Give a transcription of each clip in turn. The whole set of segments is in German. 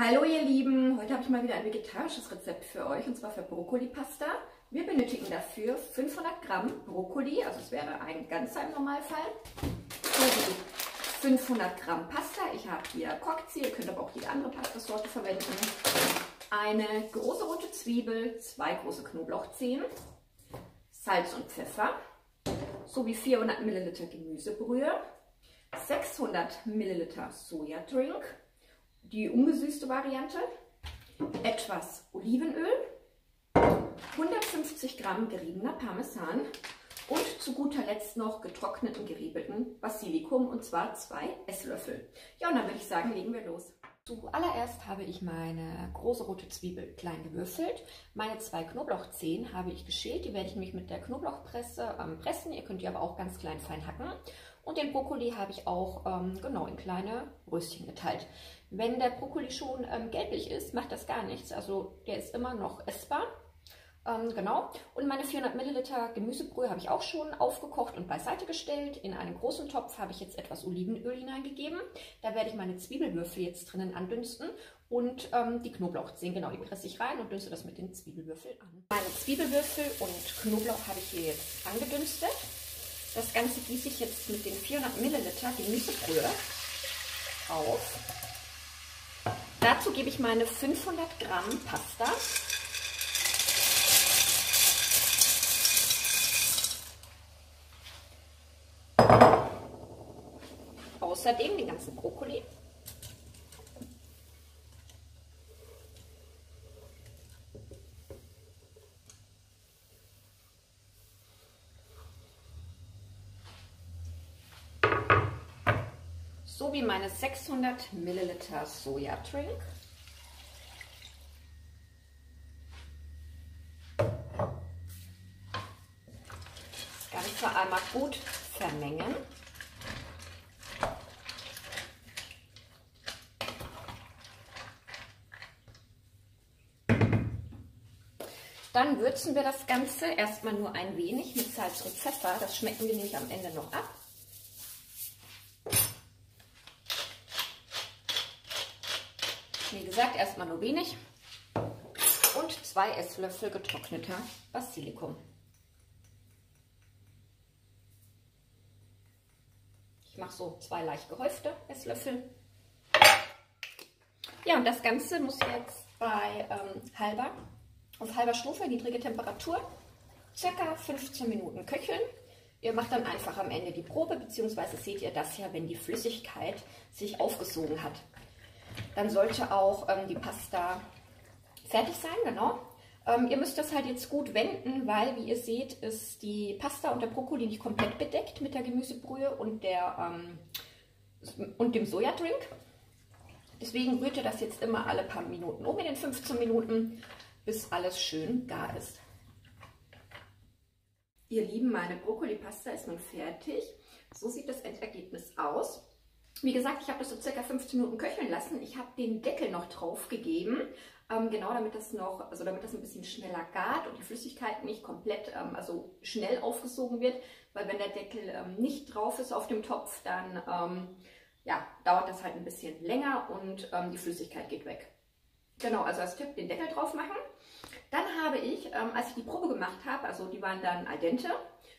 Hallo ihr Lieben, heute habe ich mal wieder ein vegetarisches Rezept für euch und zwar für Brokkoli-Pasta. Wir benötigen dafür 500 Gramm Brokkoli, also es wäre ein ganzer im Normalfall. 500 Gramm Pasta, ich habe hier Kokzi, ihr könnt aber auch jede andere Pastasorte verwenden. Eine große rote Zwiebel, zwei große Knoblauchzehen, Salz und Pfeffer sowie 400 Milliliter Gemüsebrühe, 600 Milliliter Sojadrink, die ungesüßte Variante, etwas Olivenöl, 150 Gramm geriebener Parmesan und zu guter Letzt noch getrockneten geriebelten Basilikum und zwar zwei Esslöffel. Ja, und dann würde ich sagen, legen wir los. Zuallererst habe ich meine große rote Zwiebel klein gewürfelt. Meine zwei Knoblauchzehen habe ich geschält. Die werde ich mich mit der Knoblauchpresse ähm, pressen. Ihr könnt die aber auch ganz klein fein hacken. Und den Brokkoli habe ich auch ähm, genau in kleine Röschen geteilt. Wenn der Brokkoli schon ähm, gelblich ist, macht das gar nichts. Also der ist immer noch essbar. Ähm, genau. Und meine 400 Milliliter Gemüsebrühe habe ich auch schon aufgekocht und beiseite gestellt. In einen großen Topf habe ich jetzt etwas Olivenöl hineingegeben. Da werde ich meine Zwiebelwürfel jetzt drinnen andünsten und ähm, die Knoblauchzehen, genau, die presse ich rein und dünste das mit den Zwiebelwürfeln an. Meine Zwiebelwürfel und Knoblauch habe ich hier jetzt angedünstet. Das Ganze gieße ich jetzt mit den 400 Milliliter Gemüsebrühe auf. Dazu gebe ich meine 500 Gramm Pasta. Außerdem den ganzen Brokkoli. Sowie meine 600 Milliliter Sojatrink. Das Ganze einmal gut vermengen. Dann würzen wir das Ganze erstmal nur ein wenig mit Salz und Pfeffer. Das schmecken wir nämlich am Ende noch ab. Wie gesagt, erstmal nur wenig. Und zwei Esslöffel getrockneter Basilikum. Ich mache so zwei leicht gehäufte Esslöffel. Ja, und das Ganze muss jetzt bei ähm, halber, auf halber Stufe, niedrige Temperatur, circa 15 Minuten köcheln. Ihr macht dann einfach am Ende die Probe, beziehungsweise seht ihr das ja, wenn die Flüssigkeit sich aufgesogen hat. Dann sollte auch ähm, die Pasta fertig sein, genau. Ähm, ihr müsst das halt jetzt gut wenden, weil, wie ihr seht, ist die Pasta und der Brokkoli nicht komplett bedeckt mit der Gemüsebrühe und, der, ähm, und dem Sojadrink. Deswegen rührt ihr das jetzt immer alle paar Minuten um in den 15 Minuten, bis alles schön gar ist. Ihr Lieben, meine Brokkoli-Pasta ist nun fertig. So sieht das Endergebnis aus. Wie gesagt, ich habe das so circa 15 Minuten köcheln lassen. Ich habe den Deckel noch drauf gegeben, ähm, genau damit das noch, also damit das ein bisschen schneller gart und die Flüssigkeit nicht komplett, ähm, also schnell aufgesogen wird, weil wenn der Deckel ähm, nicht drauf ist auf dem Topf, dann ähm, ja, dauert das halt ein bisschen länger und ähm, die Flüssigkeit geht weg. Genau, also als Tipp den Deckel drauf machen. Dann habe ich, ähm, als ich die Probe gemacht habe, also die waren dann al dente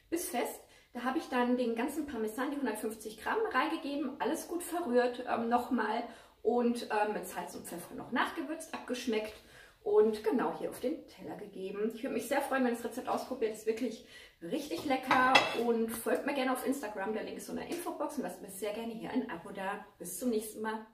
bis fest, da habe ich dann den ganzen Parmesan, die 150 Gramm, reingegeben, alles gut verrührt ähm, nochmal und ähm, mit Salz und Pfeffer noch nachgewürzt, abgeschmeckt und genau hier auf den Teller gegeben. Ich würde mich sehr freuen, wenn das Rezept ausprobiert. Ist wirklich richtig lecker und folgt mir gerne auf Instagram. Der Link ist in der Infobox und lasst mir sehr gerne hier ein Abo da. Bis zum nächsten Mal.